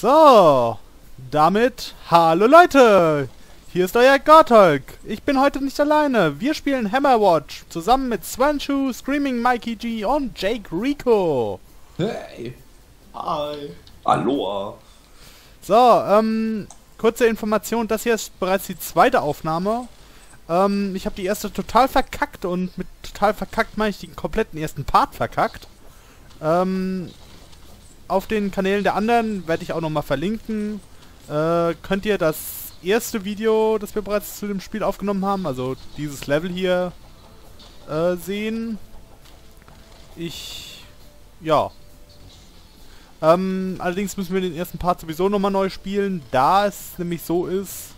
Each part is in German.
So, damit hallo Leute. Hier ist euer Gortolk. Ich bin heute nicht alleine. Wir spielen Hammerwatch zusammen mit Swanshu, Screaming Mikey G und Jake Rico. Hey. Hi. Aloha. So, ähm, kurze Information. Das hier ist bereits die zweite Aufnahme. Ähm, ich habe die erste total verkackt und mit total verkackt meine ich den kompletten ersten Part verkackt. Ähm, auf den Kanälen der anderen werde ich auch nochmal verlinken. Äh, könnt ihr das erste Video, das wir bereits zu dem Spiel aufgenommen haben, also dieses Level hier, äh, sehen. Ich, ja. Ähm, allerdings müssen wir den ersten Part sowieso nochmal neu spielen, da es nämlich so ist,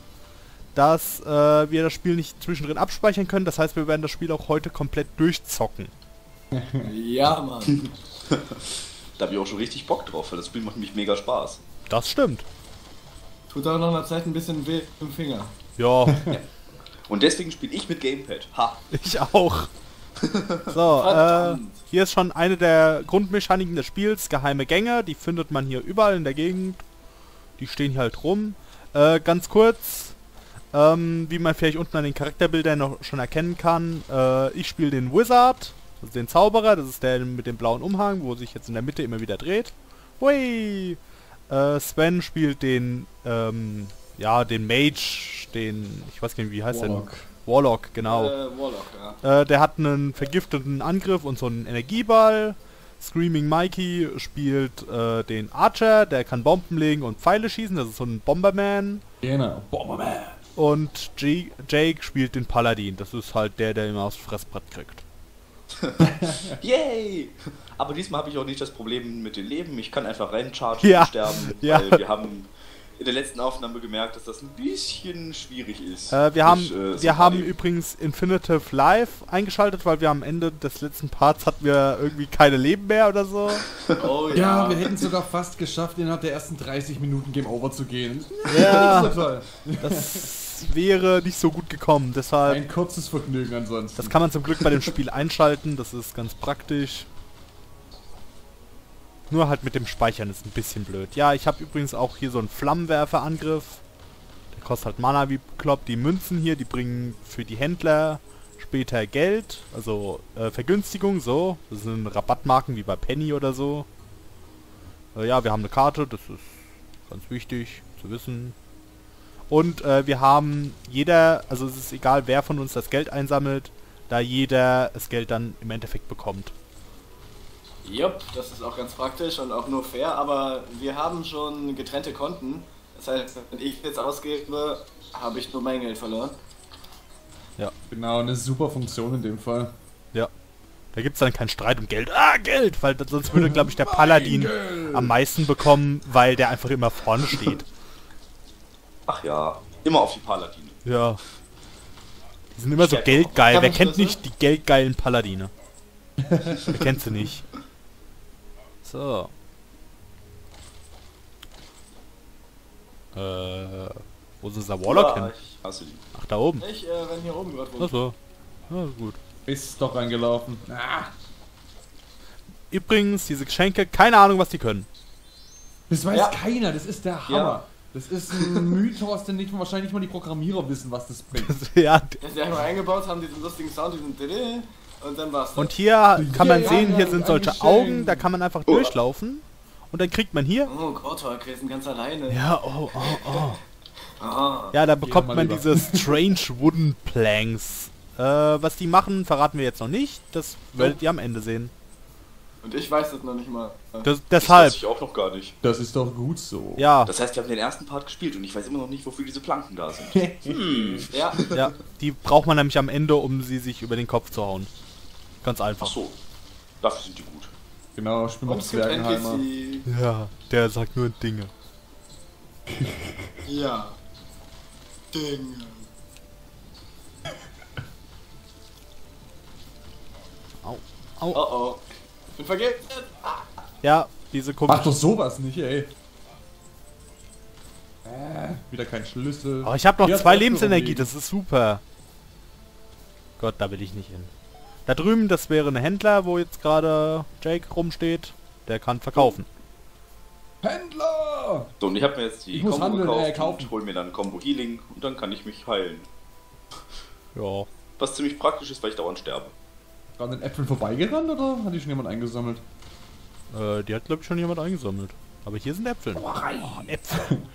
dass äh, wir das Spiel nicht zwischendrin abspeichern können. Das heißt, wir werden das Spiel auch heute komplett durchzocken. Ja, Mann. Da habe ich auch schon richtig Bock drauf, weil das Spiel macht mich mega Spaß. Das stimmt. Tut auch nach einer Zeit ein bisschen weh im Finger. Ja, Und deswegen spiele ich mit Gamepad. Ha. ich auch. So, äh, hier ist schon eine der Grundmechaniken des Spiels, geheime Gänge, die findet man hier überall in der Gegend. Die stehen hier halt rum. Äh, ganz kurz, ähm, wie man vielleicht unten an den Charakterbildern noch schon erkennen kann, äh, ich spiele den Wizard, also den Zauberer, das ist der mit dem blauen Umhang, wo sich jetzt in der Mitte immer wieder dreht. Hui! Äh, Sven spielt den, ähm, ja, den Mage, den, ich weiß gar nicht, wie heißt Warlock. der? Warlock, genau. Äh, Warlock, ja. Äh, der hat einen vergifteten Angriff und so einen Energieball. Screaming Mikey spielt äh, den Archer, der kann Bomben legen und Pfeile schießen, das ist so ein Bomberman. Genau. Bomberman. Und G Jake spielt den Paladin, das ist halt der, der immer aufs Fressbrett kriegt. Yay! Aber diesmal habe ich auch nicht das Problem mit den Leben. Ich kann einfach reinchargen Ja. und sterben, Ja. weil wir haben in der letzten Aufnahme gemerkt, dass das ein bisschen schwierig ist. Äh, wir haben, Ich, äh, wir haben übrigens Infinitive Life eingeschaltet, weil wir am Ende des letzten Parts hatten wir irgendwie keine Leben mehr oder so. Oh ja. Ja, wir hätten es sogar fast geschafft, innerhalb der ersten 30 Minuten Game Over zu gehen. Ja, das wäre nicht so gut gekommen, deshalb... Ein kurzes Vergnügen ansonsten. Das kann man zum Glück bei dem Spiel einschalten, das ist ganz praktisch. Nur halt mit dem Speichern ist ein bisschen blöd. Ja, ich habe übrigens auch hier so einen Flammenwerferangriff. Der kostet halt Mana wie bekloppt. Die Münzen hier, die bringen für die Händler später Geld, also äh, Vergünstigung, so. Das sind Rabattmarken wie bei Penny oder so. Äh, ja, wir haben eine Karte, das ist ganz wichtig zu wissen. Und äh, wir haben jeder, also es ist egal, wer von uns das Geld einsammelt, da jeder das Geld dann im Endeffekt bekommt. Jupp, das ist auch ganz praktisch und auch nur fair, aber wir haben schon getrennte Konten. Das heißt, wenn ich jetzt ausgebe, habe ich nur mein Geld verloren. Genau, eine super Funktion in dem Fall. Ja. Da gibt es dann keinen Streit um Geld. Ah, Geld! Weil sonst würde, glaube ich, der Paladin Geld! am meisten bekommen, weil der einfach immer vorne steht. Ach ja, immer auf die Paladine. Ja. Die sind immer so Ja, geldgeil. Wer kennt so? nicht die geldgeilen Paladine? Wer kennt sie nicht? So. Äh, wo ist unser Warlock ja, hin? ich hasse die. Ach, da oben. Ich äh, renn hier oben gerade rum. Achso. Ja, gut. Ist doch reingelaufen. Ah, Übrigens, diese Geschenke, keine Ahnung, was die können. das weiß Ja. keiner, das ist der Hammer. Ja. Das ist ein Mythos, den nicht wahrscheinlich mal die Programmierer wissen, was das bringt. ja, Dass sie einfach eingebaut haben, diesen lustigen Sound, diesen und dann war's. das. und hier kann man Ja, sehen, hier ja, sind ein solche. Augen, da kann man einfach durchlaufen. Und dann kriegt man hier. Oh Gott, wir sind ganz alleine. Ja, oh, oh, oh. Ah. Ja, da bekommt man lieber. diese Strange Wooden Planks. Äh, was die machen, verraten wir jetzt noch nicht. Das werdet ihr am Ende sehen. Und ich weiß das noch nicht mal. Das, Das deshalb, weiß ich auch noch gar nicht. Das ist doch gut so. ja, Das heißt, wir haben den ersten Part gespielt und ich weiß immer noch nicht, wofür diese Planken da sind. Hm. Ja, ja, die braucht man nämlich am Ende, um sie sich über den Kopf zu hauen. Ganz Ach einfach. so. Dafür sind die gut. Genau, spiel mal Zwergenheimer. Ja, der sagt nur Dinge. Ja. Dinge. Au, Oh au. oh. Ich bin vergiftet. Ah. Ja, diese Mach komische. doch sowas nicht, ey. Äh, wieder kein Schlüssel. Aber ich habe noch Hier zwei Lebensenergie, das ist super. Gott, da will ich nicht hin. Da drüben, das wäre ein Händler, wo jetzt gerade Jake rumsteht. Der kann verkaufen. Händler! So. Und ich habe mir jetzt die Ich muss Combo handeln, gekauft äh, kaufen. und hol mir dann Combo Healing und dann kann ich mich heilen. Ja. Was ziemlich praktisch ist, weil ich dauernd sterbe. Gerade an den Äpfeln vorbeigerannt oder hat die schon jemand eingesammelt? Äh, die hat, glaube ich, schon jemand eingesammelt. Aber hier sind Äpfel. Oh, Äpfel.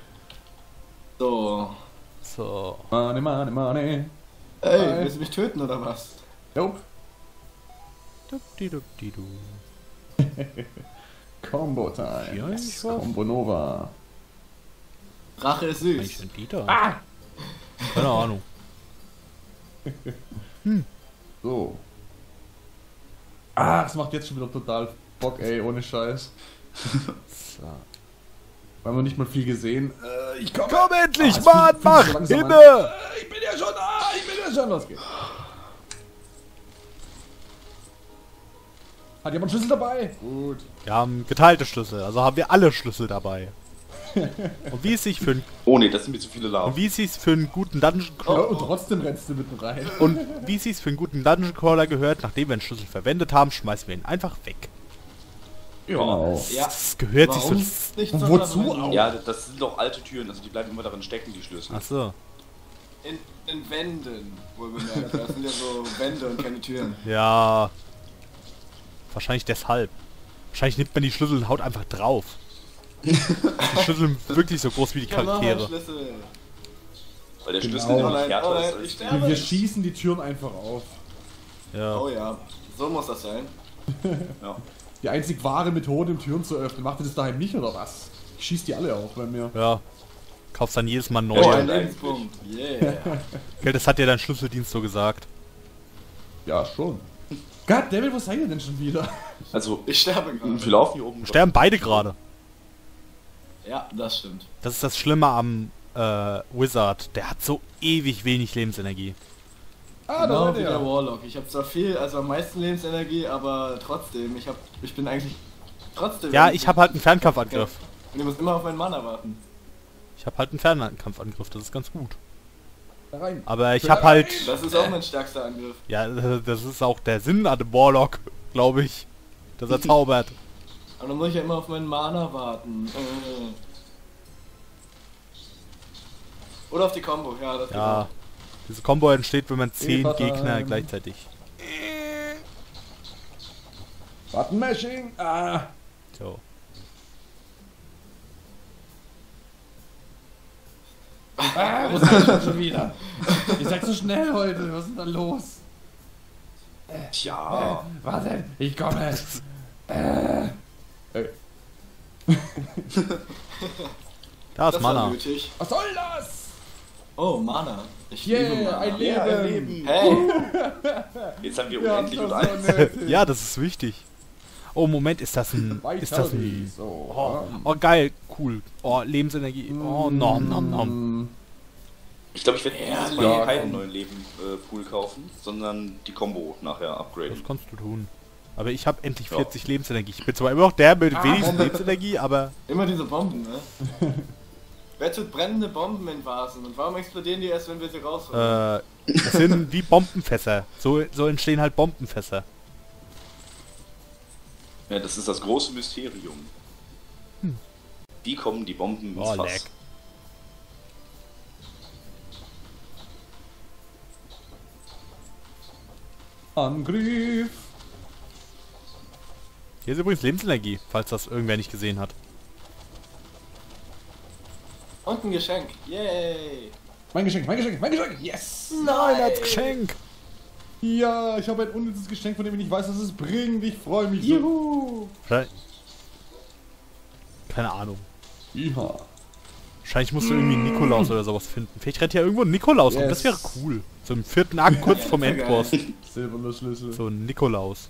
So. So. Money, money, money. Ey, willst du mich töten oder was? Nope. Combo Time. Ja, Yes, ich Combo Nova. Rache ist süß. sind die da. Ah! Keine Ahnung. So. Ah, das macht jetzt schon wieder total Bock, ey, ohne Scheiß. So. Wir haben noch nicht mal viel gesehen. Äh, ich komme. Komm endlich, Ah, Mann, mach so. Hinne! Äh, Ich bin ja schon da, ich bin ja schon. Los geht's. Hat jemand Schlüssel dabei? Gut. Wir haben geteilte Schlüssel, also haben wir alle Schlüssel dabei. Und wie es sich für, Oh ne, das sind mir zu viele und Larven. wie es sich für einen guten Dungeon Ja, Crawler und trotzdem rennst du mitten rein. und wie es sich für einen guten Dungeon Crawler gehört, nachdem wir einen Schlüssel verwendet haben, schmeißen wir ihn einfach weg. Genau. Ja. Das gehört sich Warum so. nicht Und so wozu auch? Ja, das sind doch alte Türen, also die bleiben immer darin stecken, die Schlüssel. Ach so. In, in Wänden, wohlbemerkt. Das sind ja so Wände und keine Türen. Ja. Wahrscheinlich deshalb. Wahrscheinlich nimmt man die Schlüssel und haut einfach drauf. die Schlüssel sind wirklich so groß wie die Ja, Charaktere. Weil der Genau. Schlüssel Oh nein, härter oh ist nein, als ich die- sterbe. Wir, wir schießen die Türen einfach auf. Ja. Oh ja, so muss das sein. Ja. Die einzig wahre Methode, um Türen zu öffnen. Macht ihr das daheim nicht oder was? Ich schieß die alle auf bei mir. Ja. Kaufst dann jedes Mal Oh, neue. ein Ja, Lebenspunkt. Yeah. Gell, das hat dir dein Schlüsseldienst so gesagt. Ja, schon. Goddammit, wo seid ihr denn schon wieder? Also, Ich sterbe wir gerade. laufen hier oben. Sterben beide gerade. Ja, das stimmt. Das ist das Schlimme am äh, Wizard. Der hat so ewig wenig Lebensenergie. Ah, da Genau wie der Warlock. Ich habe zwar viel, also am meisten Lebensenergie, aber trotzdem, ich hab, ich bin eigentlich trotzdem. Ja, ich habe halt einen Fernkampfangriff. Und ich muss immer auf meinen Mana warten. Ich habe halt einen Fernkampfangriff, das ist ganz gut. Da rein. Aber ich habe halt... Das ist auch mein stärkster Angriff. Ja, das ist auch der Sinn an dem Warlock, glaube ich. Dass er zaubert. Aber dann muss ich ja immer auf meinen Mana warten. Äh. Oder auf die Combo, ja, das geht Ja. auch. Diese Combo entsteht, wenn man 10 Eva Gegner Time. gleichzeitig. Button Mashing. Ah. So. Ah, wo seid ihr schon wieder? ihr seid so schnell heute. Was ist denn da los? Tja. Warte, ich komme. Äh. Da ist Das war Mana. nötig. was soll das? Oh, Mana. Ich liebe Yeah, Mana. ein Leben. Ja, ein Leben. Hey, Jetzt haben wir Wir unendlich haben und eins. so. Ja, das ist wichtig. Oh, Moment, ist das ein... Ist das ein... so. Oh, oh geil, cool. Oh, Lebensenergie. Oh, nom, nom, nom. Ich glaube, ich werde dieses Mal Ja, keinen komm. neuen Leben-Pool kaufen, sondern die Combo nachher Das upgraden. kannst du tun. Aber ich habe endlich Ja. 40 Lebensenergie. Ich bin zwar immer noch der mit Ah, wenigsten. Lebensenergie, aber... immer diese Bomben, ne? Wer tut brennende Bomben in Vasen? Und warum explodieren die erst, wenn wir sie rausholen? Äh, das sind wie Bombenfässer. So, so entstehen halt Bombenfässer. Ja, das ist das große Mysterium. Wie kommen die Bomben ins Oh, Fass? leck. Angriff. Hier ist übrigens Lebensenergie, falls das irgendwer nicht gesehen hat. Und ein Geschenk. Yay! Mein Geschenk, mein Geschenk, mein Geschenk. Yes. Nein, als Geschenk! Ja, ich habe ein unnützes Geschenk, von dem ich nicht weiß, was es bringt. Ich freue mich so. Juhu! Wahrscheinlich- Keine Ahnung. Ja. Wahrscheinlich musst du irgendwie einen Nikolaus oder sowas finden. Vielleicht rennt ja irgendwo ein Nikolaus rum. Das wäre Yes. cool. So im vierten Akt kurz vom Endboss. Silberner Schlüssel. So ein Nikolaus.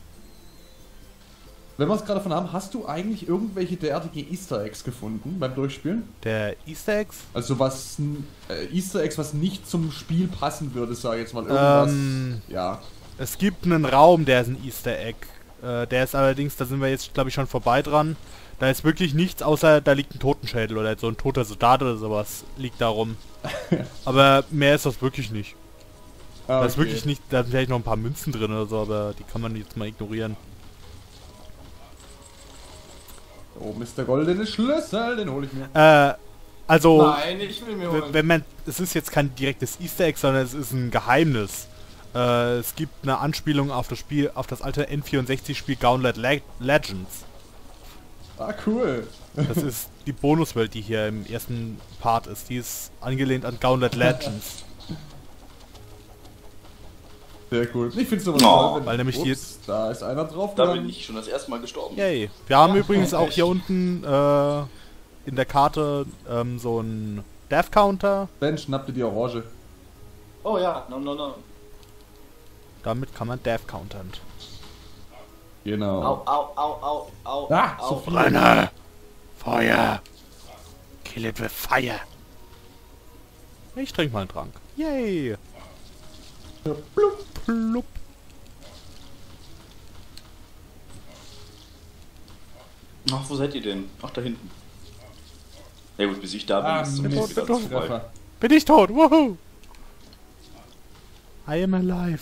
Wenn wir es gerade von haben, hast du eigentlich irgendwelche derartige Easter Eggs gefunden beim Durchspielen? Der Easter Eggs? Also was äh, Easter Eggs, was nicht zum Spiel passen würde, sage ich jetzt mal irgendwas. Ähm, ja. Es gibt einen Raum, der ist ein Easter Egg. Äh, der ist allerdings, da sind wir jetzt glaube ich schon vorbei dran. Da ist wirklich nichts, außer da liegt ein Totenschädel oder so ein toter Soldat oder sowas liegt da rum. aber mehr ist das wirklich nicht. Ah, Da ist okay. wirklich nicht, da sind vielleicht noch ein paar Münzen drin oder so, aber die kann man jetzt mal ignorieren. Ist der goldene Schlüssel, den hole ich mir. Äh, also, Nein, ich will mir holen. wenn man, es ist jetzt kein direktes Easter Egg, sondern es ist ein Geheimnis. Äh, es gibt eine Anspielung auf das Spiel, auf das alte N64-Spiel Gauntlet Le Legends. Ah, cool. Das ist die Bonuswelt, die hier im ersten Part ist. Die ist angelehnt an Gauntlet Legends. Sehr cool. Ich finde es sowas Oh, toll, wenn- weil nämlich die- Ups, da ist einer drauf Da bin ich schon das erste Mal gestorben. Yay. Wir haben Ja, übrigens auch hier unten äh, in der Karte ähm, so einen Death Counter. Ben, schnapp dir die Orange. Oh ja, no, no, no. Damit kann man Death countern. Genau. Au, au, au, au, au, Ah, au. so viel. Brenner! Feuer! Kill it with fire! Ich trinke mal einen Trank. Yay! Blub. Plupp. Ach, wo seid ihr denn? Ach, da hinten. Ja gut, bis ich da bin, Ah, ist zumindest ganz vorbei. Treffer. Bin ich tot? Woohoo! I am alive.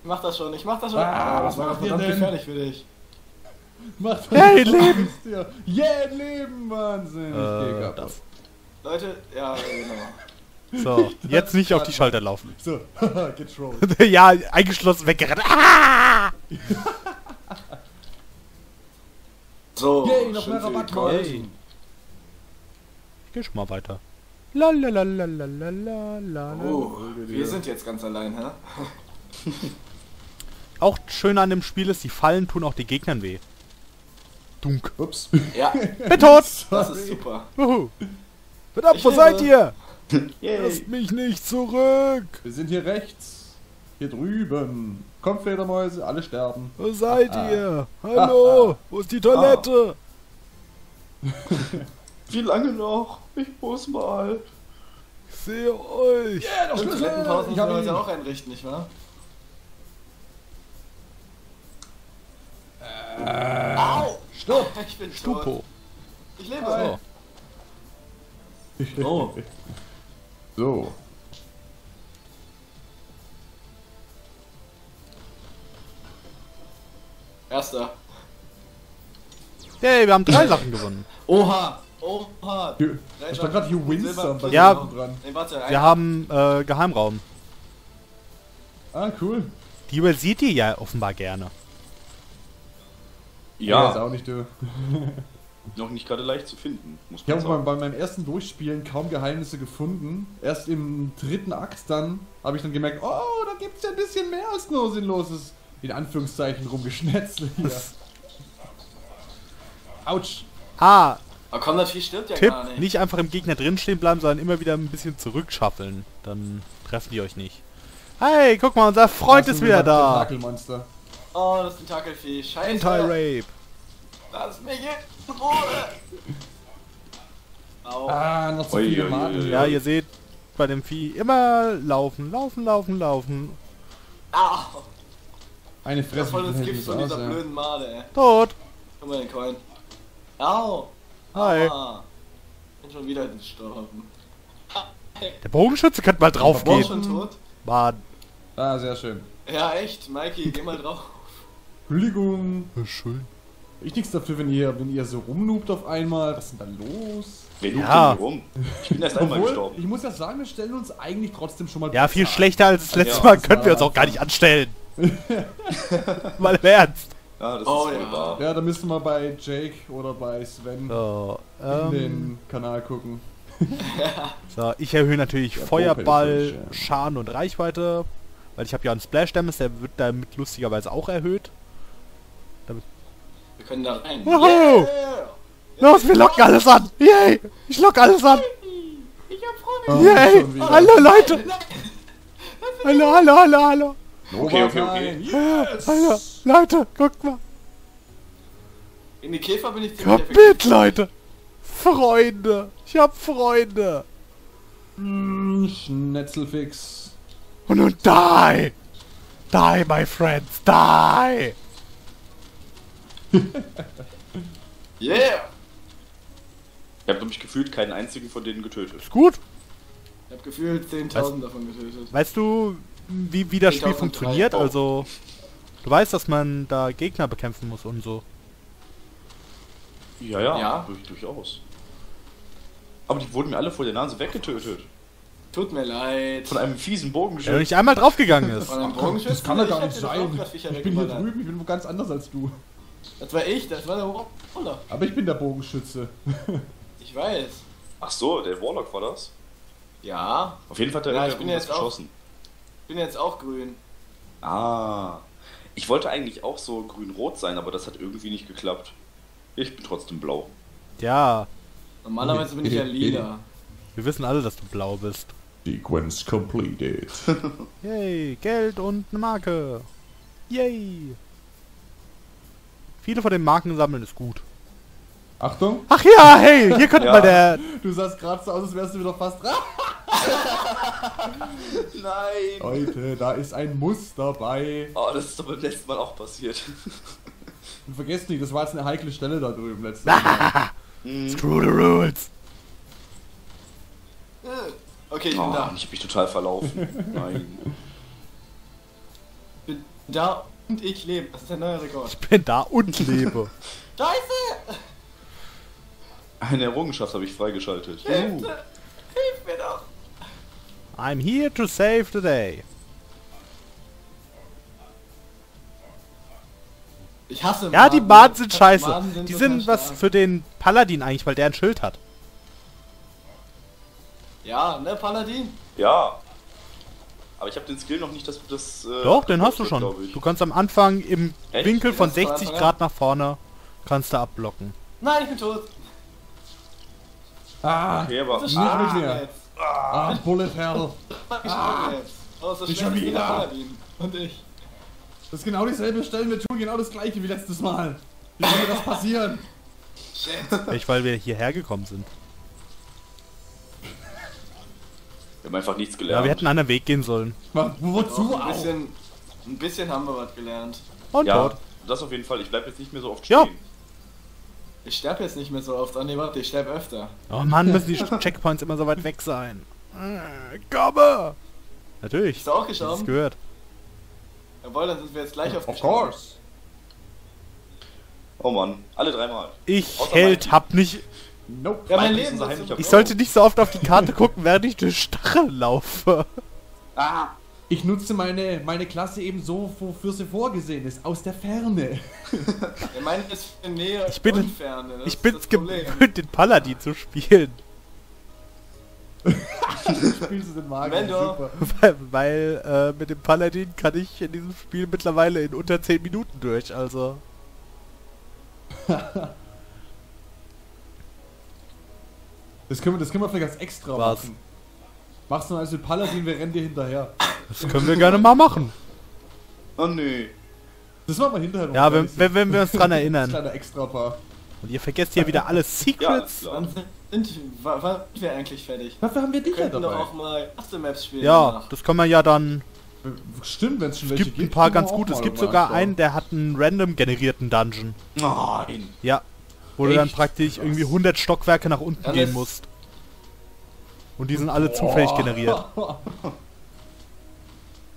Ich mach das schon, ich mach das schon. Ah, Ah, was das war macht ihr verdammt denn? gefährlich für dich. Mach Hey, Leben! Ja, yeah, Leben, Wahnsinn. ich geh Äh, kaputt. das. Leute, ja, genau. So, jetzt nicht auf die Schalter laufen. So, getrollt. ja, eingeschlossen, weggerannt. Ah! So, Yay, noch schön mehr Rabatt. Yay. Ich geh schon mal weiter. Lalalalalalala. Oh, wir sind jetzt ganz allein, hä? Auch schön an dem Spiel ist, die Fallen tun auch den Gegnern weh. Dunk. Ups. Ja, Bin tot! das ist super. Wuhu. Wird ab, wo seid ihr? Yay. Lasst mich nicht zurück! Wir sind hier rechts. Hier drüben. Kommt Fledermäuse, alle sterben. Wo seid Ah. ihr? Hallo? Wo ist die Toilette? Wie lange noch? Ich muss mal. Ich sehe euch. Ja, noch. Toilettenpausen hab wir uns ja auch einrichten, nicht wahr? Au! Stopp. Ich bin tot. Stupo. Ich lebe. So. Oh. So. Erster. Hey, wir haben drei Sachen gewonnen. Oha! Oha! Hier- Da stand gerade hier Winston Silber- bei Ja. dran. Nee, warte, Wir haben äh, Geheimraum. Ah, cool. Die überseht ihr ja offenbar gerne. Ist Ja, auch nicht du. noch nicht gerade leicht zu finden, muss Ich man habe bei, sagen. bei meinem ersten Durchspielen kaum Geheimnisse gefunden. Erst im dritten Akt dann habe ich dann gemerkt, oh, da gibt es ja ein bisschen mehr als nur sinnloses, in Anführungszeichen, rumgeschnetzel hier. Autsch. Ah, Oh komm, das Vieh stirbt ja Tipp, gar nicht. nicht einfach im Gegner drin stehen bleiben, sondern immer wieder ein bisschen zurückschaffeln. Dann treffen die euch nicht. Hey, guck mal, unser Freund ist wieder da. Tentakelmonster. Oh, das Tentakelvieh. Scheiße. Anti-Rape. Lass mich. Au. Ah, noch zu viele ui. Ja, ihr seht bei dem Vieh immer laufen, laufen, laufen, laufen. Au. Eine Fresse. ist voll das Gift von dieser ja. blöden Made, ey. Tot. Guck mal den Coin. Au. Hi. Ah. Bin schon wieder gestorben. Der Bogenschütze könnte mal drauf War gehen. schon tot? Mann. Ah, sehr schön. Ja, echt. Mikey, geh mal drauf. Entschuldigung. Schön. Ich nichts dafür, wenn ihr, wenn ihr so rumnubt auf einmal. Was ist denn da los? Wer Ja. denn rum? Ich bin erst einmal gestorben. ich muss ja sagen, wir stellen uns eigentlich trotzdem schon mal Ja, viel besser schlechter als das letzte Ja, Mal können wir uns auch gar nicht anstellen. mal im Ernst. Ja, das Oh, ist ja. wahr. an. Ja, da müssen wir bei Jake oder bei Sven So, in ähm, den Kanal gucken. so ich erhöhe natürlich Der Feuerball, ja. Schaden und Reichweite. Weil ich habe ja einen Splash Damage, der wird damit lustigerweise auch erhöht. Wir können da rein. Wuhu! Los, wir locken alles an! Yay! Ich lock alles an! Ich hab Freunde. Ah, Yay! Hallo Leute! Hallo, hallo, hallo, hallo! Okay, okay, okay. Yes! Hallo! Leute, guckt mal! In die Käfer bin ich ziemlich Kommt mit, Leute! Freunde! Ich hab Freunde! Mm, Schnetzelfix. Und nun die! Die, my friends, die! Yeah! Ich habe nämlich gefühlt keinen einzigen von denen getötet. Ist gut? Ich hab gefühlt 10.000 davon getötet. Weißt du, wie, wie das Spiel 10.003. funktioniert? Oh. Also, du weißt, dass man da Gegner bekämpfen muss und so. Ja, ja, Ja? Durch, durchaus. Aber die wurden mir alle vor der Nase weggetötet. Tut mir leid. Von einem fiesen Der Bogenschützen. nicht einmal draufgegangen ist. Von einem Ach komm, das kann doch gar nicht sein. Ich bin hier drüben, ich bin wo ganz anders als du. Das war ich, das war der Roller. Aber ich bin der Bogenschütze. Ich weiß. Ach so, der Warlock war das? Ja, Auf jeden Fall hat er Ja, ich bin jetzt auch- geschossen. bin jetzt auch grün. Ah. Ich wollte eigentlich auch so grün-rot sein, aber das hat irgendwie nicht geklappt. Ich bin trotzdem blau. Ja, Normalerweise bin ich ja lila. wir wissen alle, dass du blau bist. Sequence completed. Yay, Geld und eine Marke. Yay. Viele von den Marken sammeln ist gut. Achtung, Ach ja, hey, hier könnte Ja. mal der... du sahst gerade so aus, als wärst du wieder fast dran. Nein! Leute, da ist ein Muss dabei. Oh, das ist doch beim letzten Mal auch passiert. Und vergesst nicht, das war jetzt eine heikle Stelle da drüben letztes Mal. Screw the rules. Äh, Okay, ich bin Oh, da. ich hab mich total verlaufen. Nein. Bin da und ich lebe. Das ist der neue Rekord. Ich bin da und lebe. Scheiße! Eine Errungenschaft habe ich freigeschaltet. Hilfe! Hilf mir doch! I'm here to save the day. Ich hasse Ja, die Maden. Maden sind scheiße. Maden sind Die sind was stark. für den Paladin eigentlich, weil der ein Schild hat. Ja, ne, Paladin? Ja. Aber ich habe den Skill noch nicht, dass du das. Äh, Doch, den hast du schon. ich. Du kannst am Anfang im Echt? Winkel von Das war 60 Anfang Grad nach vorne kannst du abblocken. Nein, ich bin tot. Ah, Okay, aber. Nicht stark mit mir. jetzt. ah, Bullet Hell. Ich ah. jetzt. Oh, so Nicht schnell schon wieder. Und ich. Das ist genau dieselbe Stelle, wir tun genau das gleiche wie letztes Mal. Wie konnte das passieren? Shit. Echt, weil wir hierher gekommen sind. Wir haben einfach nichts Ja, gelernt. wir hätten einen anderen Weg gehen sollen. Wozu Doch, ein auch? bisschen, ein bisschen haben wir was gelernt. Und ja, tot. das auf jeden Fall. Ich bleib jetzt nicht mehr so oft Ja. stehen. Ich sterbe jetzt nicht mehr so oft. Ah, nee, warte, ich sterbe öfter. Oh Mann, müssen die Checkpoints immer so weit weg sein. Komme! Natürlich. Bist du auch Das gestorben? gehört. Jawohl, dann sind wir jetzt gleich auf Of course. Oh Mann, alle dreimal. Ich, Außer Held, mein- hab nicht... Nope. Ja, mein Leben ist Ich sollte nicht so oft auf die Karte gucken, während ich durch Stacheln laufe. Ah! Ich nutze meine, meine Klasse eben so, wofür sie vorgesehen ist. Aus der Ferne. Ja, meine ist für Nähe Ich bin- und Ferne. Das Ich bin's gewöhnt, den Paladin zu spielen. Spielst du den du- Super. Weil, weil äh, mit dem Paladin kann ich in diesem Spiel mittlerweile in unter 10 Minuten durch, also... Das können, wir, das können wir vielleicht als extra Was? machen. Machst du also Paladin, wir rennen dir hinterher. Das können wir gerne mal machen. Oh nee. Das machen wir hinterher noch. Ja, wenn, wenn, wenn wir uns dran Das erinnern. kleine Extra-Paar. Und ihr vergesst hier wieder alle Ja, Secrets. Wann sind, wir eigentlich fertig? Dafür haben wir dich Wir ja könnten doch dabei. auch mal erste Maps spielen. Ja, danach. das kann man ja dann... Stimmt, wenn es schon Es welche gibt gibt. ein paar können wir ganz auch gut. Es mal gibt mal sogar einen, der hat einen random generierten Dungeon. Nein. Ja. Wo du dann Echt? praktisch irgendwie 100 Stockwerke nach unten Ja, gehen musst. Und die sind alle zufällig generiert.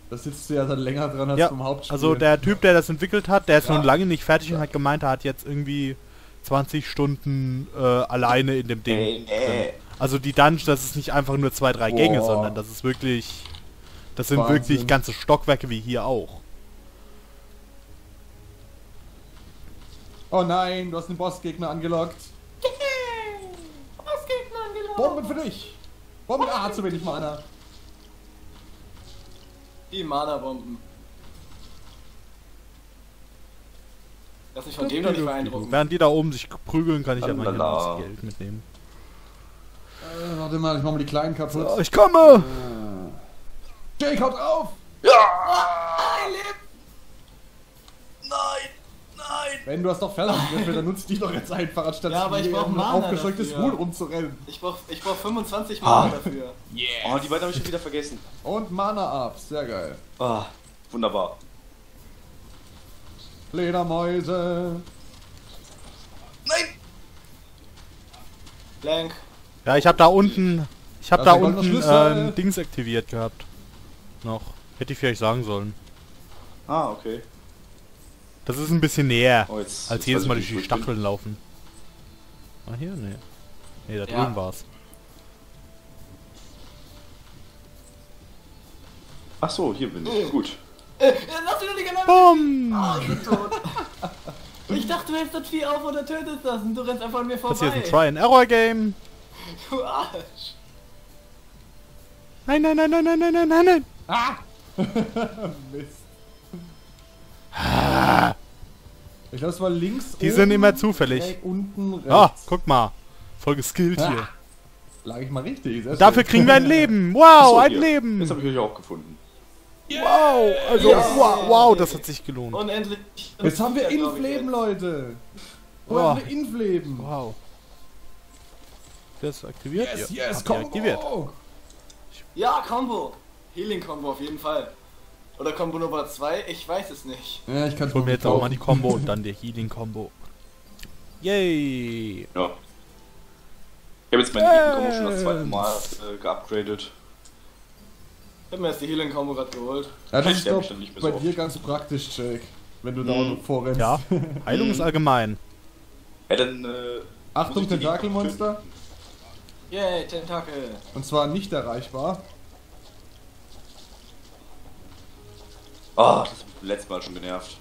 Da sitzt du ja dann länger dran als Ja, beim Hauptspiel. also der Typ, der das entwickelt hat, der ist Ja. nun lange nicht fertig und hat gemeint, er hat jetzt irgendwie 20 Stunden äh, alleine in dem Ding. Ey, nee. Also die Dungeon, das ist nicht einfach nur zwei, drei Gänge, Boah. sondern das ist wirklich... Das sind Wahnsinn. wirklich ganze Stockwerke wie hier auch. Oh nein, du hast den Bossgegner angelockt. Geht man gelaufen? Bomben für dich. Bomben, ah, hat zu wenig Mana. Die Mana-Bomben. Lass mich von dem doch nicht beeindrucken. Während die da oben sich prügeln, kann ich ja mal hier Lalala. das Geld mitnehmen. Äh, warte mal, ich mach mal die Kleinen kaputt. Oh, ich komme! Jake, haut auf! Nein! Wenn du hast doch Fellangriff, dann nutzt die doch jetzt einfach, anstatt Ja, aber ich brauch aufgescheuchtes dafür. Huhn rumzurennen. Ich brauch, ich brauch 25 Mana dafür. Oh, die beiden habe ich schon wieder vergessen. Und Mana ab, sehr geil. Ah, wunderbar. Fledermäuse. Nein! Blank. Ja, ich habe da unten... Ich habe Das da unten äh, Dings aktiviert gehabt. Noch. Hätte ich vielleicht sagen sollen. Ah, okay. Das ist ein bisschen näher, Oh, jetzt, als jetzt jedes Mal durch die ich bin. Stacheln laufen. Ah, hier? Nee. Nee, da Ja. drüben war's. Ach so, hier bin ich. Gut. Äh, äh, lass mich doch nicht alleine. Bumm! Ah, ich bin tot. Ich dachte, du hältst das Vieh auf oder tötest das und du rennst einfach an mir vorbei. Das hier ist ein Try-and-Error-Game. Du Arsch. Nein, nein, nein, nein, nein, nein, nein, nein, nein. Ah! Mist. Ich glaube, es war links. Die oben, sind immer zufällig. schräg unten rechts. Ah, guck mal. Voll geskillt hier. Ah, lag ich mal richtig. sehr Dafür schön. kriegen wir ein Leben. Wow, Achso, ein hier. Leben. Jetzt habe ich euch auch gefunden. Wow, also Yeah. wow, wow, das hat sich gelohnt. Unendlich. Jetzt haben wir Inf-Leben. Leute. Oh. Oh. haben wir Inf-Leben. Wow. Das ist aktiviert? Yes, Ja, yes, komm. aktiviert. Oh. Ja, Combo. Healing-Combo auf jeden Fall. Oder Combo Nummer 2, ich weiß es nicht. Ja, ich kann hol mir jetzt auch mal die Combo und dann der Healing-Combo. Yay! Ja. Ich habe jetzt meine Gegenkombo schon das zweite Mal äh, geupgradet. Ich hab mir jetzt die Healing-Combo gerade geholt. Ja, das Ich ist doch bei so dir ganz praktisch, Jake. Wenn du da Hm. vorrennst. Ja, Heilung ist allgemein. Ja, dann, äh, Achtung, Tentakelmonster. Yay, Tentakel. Und zwar nicht erreichbar. Ah, das hat mich letztes Mal schon genervt.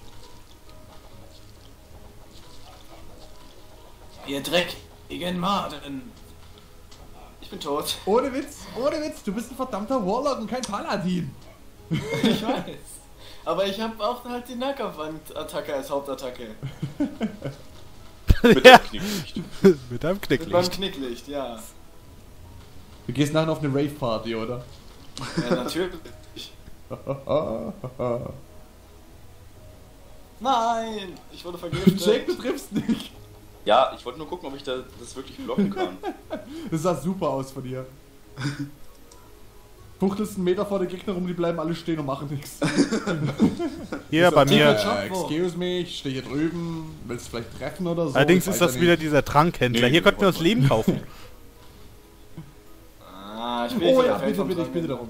Ihr dreckigen Maden. Ich bin tot. Ohne Witz, ohne Witz, du bist ein verdammter Warlock und kein Paladin. Ich weiß. Aber ich habe auch halt die Nahkampfattacke als Hauptattacke. Mit Ja. dem Knicklicht. Mit einem Mit meinem Knicklicht. Knicklicht, ja. Du gehst nachher auf eine Rave-Party, oder? Ja, natürlich. Nein! Ich wurde vergiftet. Jake, du triffst nicht. Ja, ich wollte nur gucken, ob ich da, das wirklich blocken kann. Das sah super aus von dir. Fuchtelst einen Meter vor der Gegner rum, die bleiben alle stehen und machen nichts. Hier bei mir. Äh, excuse me, ich stehe hier drüben, willst vielleicht treffen oder so? Allerdings ist das ja wieder dieser Trankhändler. Nee, Hier könnten wir uns Leben kaufen. Ah, ich bin Oh nicht ja, bitte, bitte, ich bitte darum.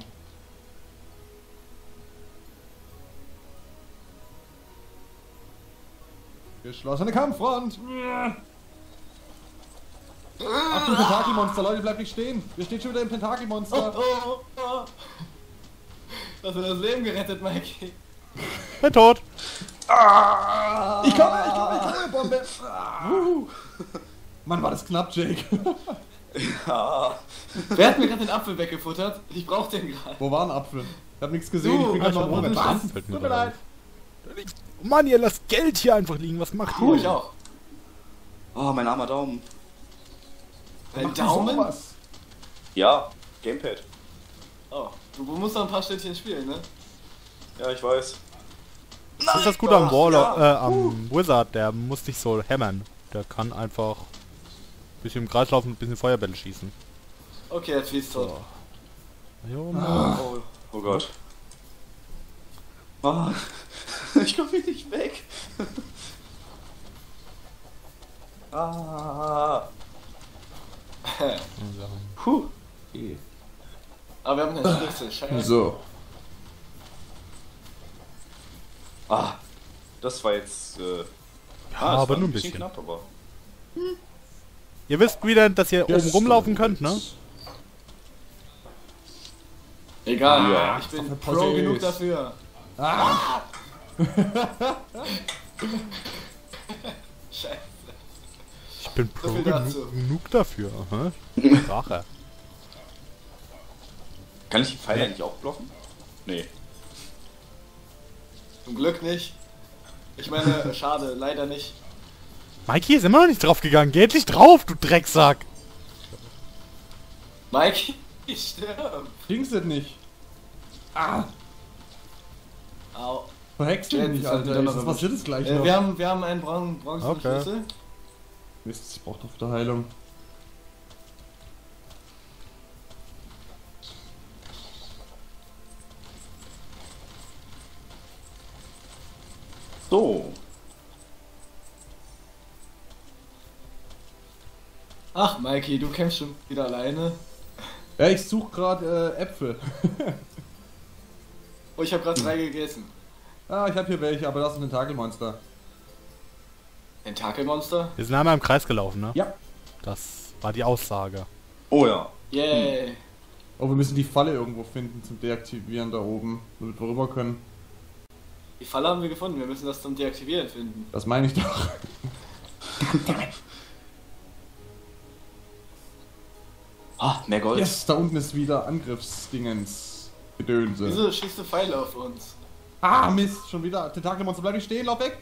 Geschlossene Kampffront! Achtung, Tentakelmonster, Leute, bleibt nicht stehen! Wir stehen schon wieder im Oh, Tentakelmonster! oh, oh. Du hast mir das Leben gerettet, Mikey. Bin tot. Ich komme, ich komme, ich komme, Bombe! Ah. Mann, war das knapp, Jake. Ja. Wer hat mir gerade den Apfel weggefuttert? Ich brauch den gerade. Wo war ein Apfel? Ich hab nichts gesehen, Du, ich bin Ah, gerade ich hab noch auch einen Was? Stand, fällt mir Tut mir leid. Oh Mann, ihr lasst Geld hier einfach liegen. Was macht Oh, ihr? ich auch. Oh, mein armer Daumen. Dein Daumen? sowas? Ja, Gamepad. Oh, du musst noch ein paar Stündchen spielen, ne? Ja, ich weiß. Das ist das Gute am Warlock, äh, am Wizard. Der muss nicht so hämmern. Der kann einfach ein bisschen im Kreis laufen und ein bisschen Feuerbälle schießen. Okay, jetzt fließt tot. Jo, Ah. Mann. Oh, oh Gott. Ah, ich komme hier nicht weg. ah. Puh. Aber wir haben keinen Schlüssel, scheiße. So. Ah, das war jetzt. Äh, Ja, ah, es aber war nur ein bisschen. knapp, aber. Ihr wisst wieder, dass ihr oben rumlaufen könnt, ne? Egal, Ja. ich bin Pro genug dafür. Ah, Scheiße. Ich bin pro viel genug, dazu. genug dafür. Aha. Rache. Kann ich die Pfeile eigentlich auch blocken? Nee. Zum Glück nicht. Ich meine, schade, leider nicht. Mikey ist immer noch nicht draufgegangen. Geh endlich drauf, du Drecksack. Mike, ich sterbe. Dings das nicht. Ah, Au. Verhext nicht, ist halt Alter. Das noch passiert es gleich Äh, noch. wir, haben, wir haben einen Bron bronzenen Okay. Schlüssel. Mist, ich brauch doch wieder Heilung. So. Ach, Mikey, du kämpfst schon wieder alleine. Ja, ich suche gerade äh, Äpfel. Oh, ich habe gerade drei gegessen. Ah, ich habe hier welche, aber das ist ein Tentakelmonster. Tentakelmonster? Wir sind einmal im Kreis gelaufen, ne? Ja. Das war die Aussage. Oh ja. Yay. Oh, wir müssen die Falle irgendwo finden zum Deaktivieren da oben, damit wir rüber können. Die Falle haben wir gefunden. Wir müssen das zum Deaktivieren finden. Das meine ich doch. Ah, mehr Gold. Yes, da unten ist wieder Angriffsdingens. Gedönse. Wieso schießt du Pfeile auf uns? Ah, Mist, schon wieder. Tentakelmonster, bleib ich stehen, lauf weg.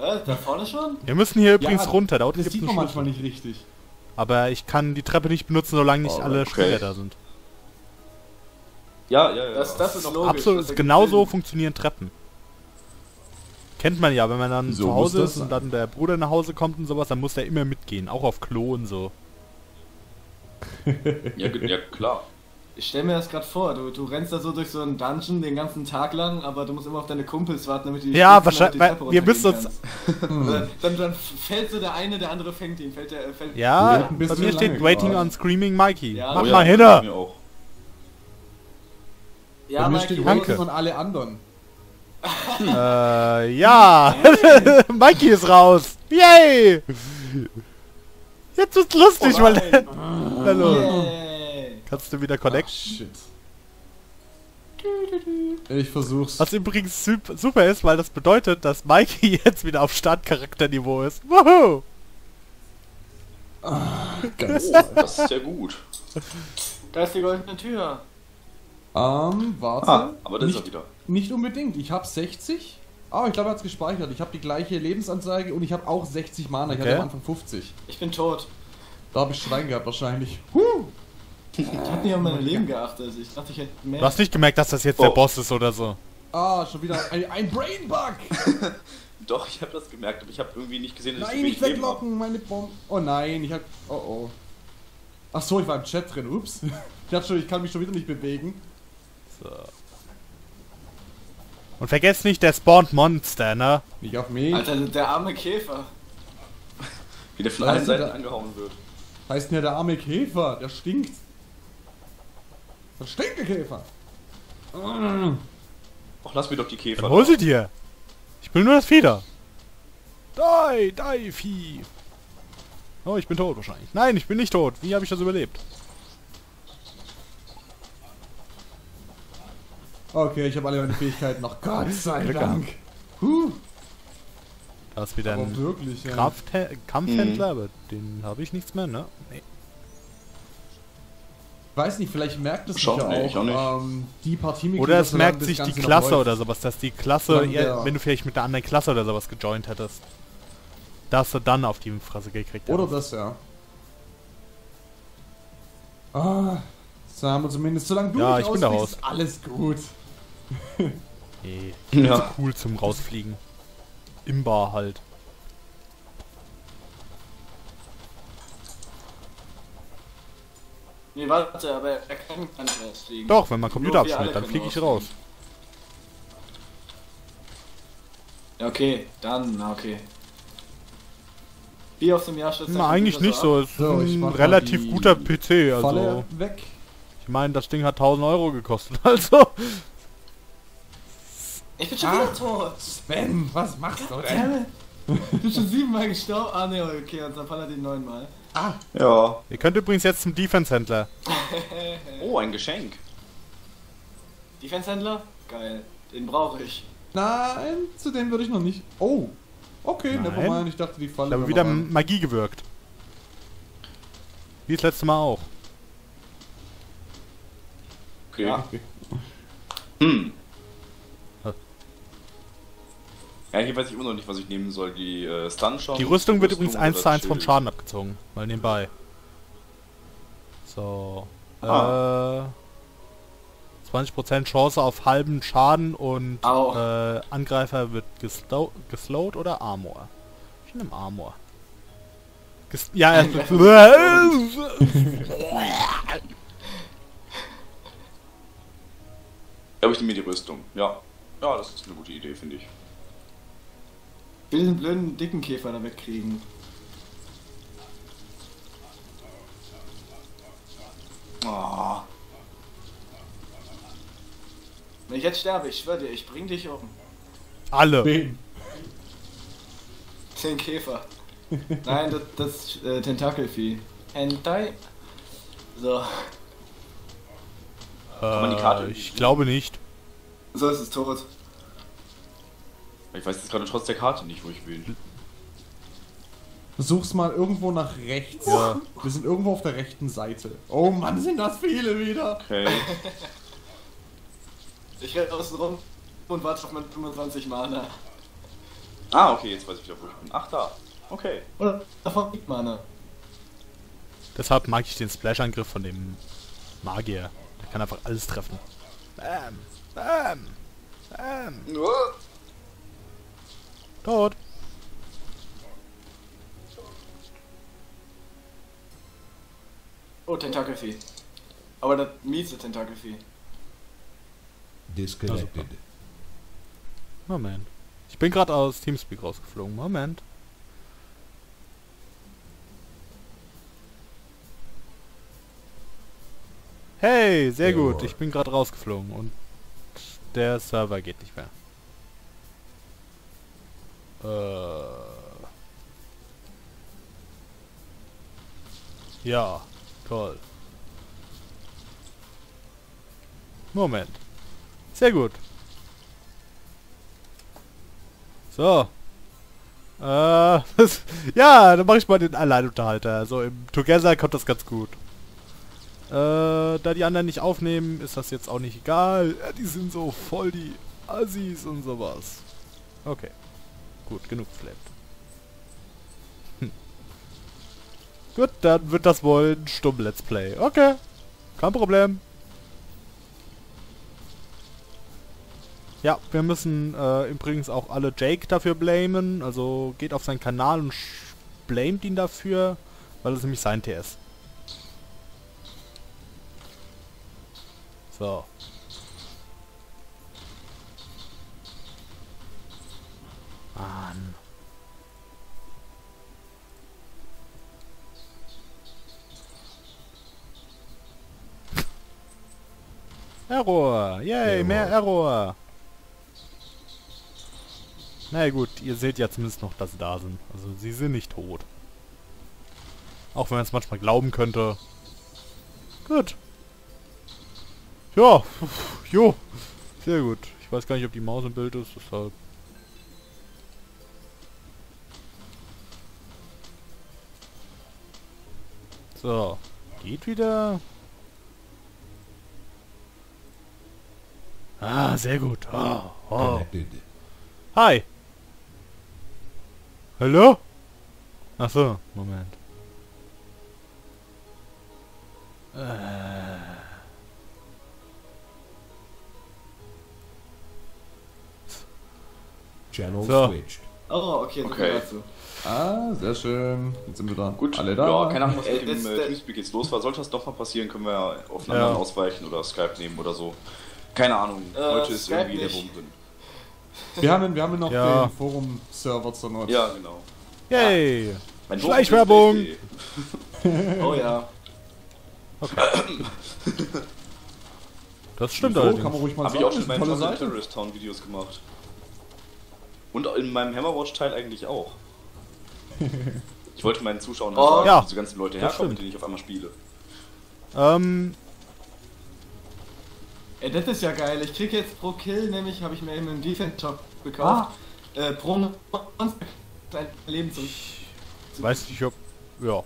Äh, da vorne schon? Wir müssen hier übrigens Ja, runter. Da unten Das gibt sieht es man einen manchmal nicht richtig. Aber ich kann die Treppe nicht benutzen, solange nicht Oh, alle okay. Spieler da sind. Ja, ja, ja. Das, das ist Doch, logisch. absolut. das ergibt Genau so Sinn. funktionieren Treppen. Kennt man ja, wenn man dann So zu Hause ist und dann der Bruder nach Hause kommt und sowas, dann muss der immer mitgehen. Auch auf Klo und so. ja, ja, klar. Ich stell mir das gerade vor, du, du rennst da so durch so einen Dungeon den ganzen Tag lang, aber du musst immer auf deine Kumpels warten, damit die Ja, wahrscheinlich- die weil wir müssen kannst. Dann, dann, fällt so der eine, der andere fängt ihn. Fällt der, fällt Ja, bei mir steht lange Waiting gerade. on Screaming Mikey. Ja, Mach oh, mal ja, auch. Ja, Bei mir Mikey, steht. Waiting und alle anderen. Äh, ja. Mikey ist raus. Yay! Jetzt ist lustig, Oh weil... Hallo. Yay. Kannst du wieder Ach, connecten? shit. Ich versuch's. Was übrigens sup- super ist, weil das bedeutet, dass Mikey jetzt wieder auf Startcharakterniveau ist. Woohoo! Ganz Oh, das ist ja gut. Da ist die goldene Tür. Ähm, warte. Ah, aber das ist nicht, er wieder. nicht unbedingt. Ich habe 60. Aber ich glaube, er hat es gespeichert. Ich habe die gleiche Lebensanzeige und ich habe auch 60 Mana. Ich Okay. hatte am Anfang 50. Ich bin tot. Da habe ich Schwein gehabt wahrscheinlich. Huh. Ich hab nicht auf mein Leben geachtet. Ich dachte, ich hätte mehr. Du hast nicht gemerkt, dass das jetzt der Oh. Boss ist oder so. Ah, schon wieder ein, ein Brainbug. Doch, ich habe das gemerkt, aber ich habe irgendwie nicht gesehen, dass Nein, ich nicht so Leben hab. weglocken, meine Bomben. Oh nein, ich hab. Oh oh. Ach so, ich war im Chat drin. Ups. Ich, hab schon, ich kann mich schon wieder nicht bewegen. So. Und vergesst nicht, der spawnt Monster, ne? Nicht auf mich. Alter, der arme Käfer. Wie der von allen Seiten angehauen wird. Heißt denn ja der arme Käfer, der stinkt. Der Stinkekäfer. Ach, lass mir doch die Käfer. Dann hol sie dir. Ich will nur das Feder. Die, die, Vieh. Oh, ich bin tot wahrscheinlich. Nein, ich bin nicht tot. Wie habe ich das überlebt? Okay, ich habe alle meine Fähigkeiten noch. Gott sei Glück Dank. Huh. Da ist wieder ein wirklich, ja. Krafthä Kampfhändler, aber den habe ich nichts mehr, ne? Nee. Ich weiß nicht, vielleicht merkt es sich Schon, ja nee, auch, ich auch nicht. Ähm, die Partiemitglieder, Oder es merkt das sich die Klasse oder sowas, dass die Klasse, der- wenn du vielleicht mit einer anderen Klasse oder sowas gejoint hättest, dass du dann auf die Fresse gekriegt Oder hättest. das, ja. Ah, so haben wir zumindest, solange du Ja, nicht ich bin ist alles gut. Nee, Ja. zu cool zum rausfliegen. Imbar halt. Nee, warte, aber er kann gar nicht rausfliegen. Doch, wenn man Computer abschnitt, dann fliege ich raus. Ja, okay, dann, na okay. Wie auf dem Jahr steht Na, eigentlich nicht so. Es ist So, ein relativ guter PC, also. Falle weg. Ich meine, das Ding hat 1000 Euro gekostet, also. Ich bin schon Ah. wieder tot. Sven, was machst du denn? Ich bin schon siebenmal gestorben. Ah, ne, okay, unser Paladin neunmal. Ja. Ihr könnt übrigens jetzt zum Defense-Händler. Oh, ein Geschenk. Defense-Händler? Geil. Den brauche ich. Nein, zu dem würde ich noch nicht. Oh, okay, Nein. nevermind. Ich dachte, die Falle. Da habe wäre wieder an. Magie gewirkt. Wie das letzte Mal auch. Okay. Ja. Hm. Ja, hier weiß ich immer noch nicht, was ich nehmen soll. Die äh, Stun schon. Die Rüstung wird Rüstung übrigens oder 1 zu 1 das vom? Schaden abgezogen. Mal nebenbei. So. Ah. Äh. 20% Chance auf halben Schaden und äh, Angreifer wird geslow geslowed oder Armor? Ich nehme Armor. Ges ja, er Ja, aber ich nehme die Rüstung. Ja. Ja, das ist eine gute Idee, finde ich. Ich will den blöden dicken Käfer da wegkriegen. Oh. Wenn ich jetzt sterbe, ich schwör dir, ich bring dich um. Alle. Wen? Den Käfer. Nein, das, das äh, Tentakelvieh. Hentai? So, man die Karte Äh, ich glaube nicht. so ist es tot. Ich weiß jetzt gerade trotz der Karte nicht, wo ich will. Such's mal irgendwo nach rechts. Ja. Wir sind irgendwo auf der rechten Seite. Oh Mann, sind das viele wieder. Okay. Ich renne außen rum und warte auf mein 25 Mana. Ah, okay, jetzt weiß ich wieder, wo ich bin. Ach, da. Okay. Oder davon liegt Mana. Deshalb mag ich den Splash-Angriff von dem Magier. Der kann einfach alles treffen. Bam, bam, bam. Tot. Oh, Tentakelvieh. Aber das miese Tentakelvieh. Disconnected. Moment. Ich bin gerade aus Teamspeak rausgeflogen. Moment. Hey, sehr gut. Ich bin gerade rausgeflogen und der Server geht nicht mehr. Äh. Ja, toll. Moment. Sehr gut. So. Äh, ja, dann mache ich mal den Alleinunterhalter. Also im Together kommt das ganz gut. Äh, da die anderen nicht aufnehmen, ist das jetzt auch nicht egal. Ja, die sind so voll die Assis und sowas. Okay. Gut, genug geflammt. Hm. Gut, dann wird das wohl ein stumm Let's Play. Okay. Kein Problem. Ja, wir müssen äh, übrigens auch alle Jake dafür blamen. Also geht auf seinen Kanal und blamet ihn dafür, weil es nämlich sein TS. So. Mann. Error! Yay, Jawohl. mehr Error! Na ja, gut, ihr seht ja zumindest noch, dass sie da sind. Also sie sind nicht tot. Auch wenn man es manchmal glauben könnte. Gut. Ja, jo. Sehr gut. Ich weiß gar nicht, ob die Maus im Bild ist, deshalb. So. Geht wieder. Ah, sehr gut. Oh, oh. Hi. Hallo? Ach so, Moment. Äh. Channel So. switched. Oh, okay, so Okay. dazu. Ah, sehr schön. Jetzt sind wir da. Gut, Alle da. Ja, keine Ahnung, was Ey, mit dem das- äh, das- Teamspeak jetzt los war. Sollte das doch mal passieren, können wir aufeinander Ja. ausweichen oder Skype nehmen oder so. Keine Ahnung, Äh, heute ist Skype irgendwie der nicht. Wurm drin. Wir haben, wir haben noch Ja. den Forum-Server zur Not. Ja, genau. Yay! Mein Schleichwerbung! Oh ja. Das stimmt allerdings. kann man ruhig mal sagen. ich auch das schon ist in eine meinen tolle Puzzle Seite. Terrorist Town Videos gemacht. Und in meinem Hammerwatch-Teil eigentlich auch. Ich wollte meinen Zuschauern Oh. sagen, Ja, diese ganzen Leute das herkommen, mit denen ich auf einmal spiele. Ähm, Ey, das ist ja geil. Ich krieg jetzt pro Kill, nämlich habe ich mir eben im Defense-Shop gekauft. Äh, pro Monster ein Leben zu. weiß nicht, ob... Ja.